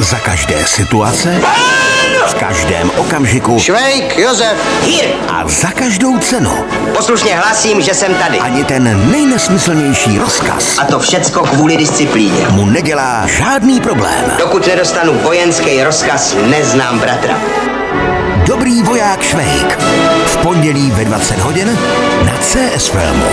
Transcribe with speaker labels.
Speaker 1: Za každé situace, v každém okamžiku
Speaker 2: Švejk, Josef.
Speaker 3: Hír,
Speaker 1: a za každou cenu.
Speaker 3: poslušně hlasím, že jsem tady.
Speaker 1: Ani ten nejnesmyslnější rozkaz
Speaker 3: A to všecko kvůli disciplíně.
Speaker 1: mu nedělá žádný problém.
Speaker 3: Dokud nedostanu vojenský rozkaz, neznám bratra.
Speaker 1: Dobrý voják Švejk. V pondělí ve 20 hodin na CS Filmu.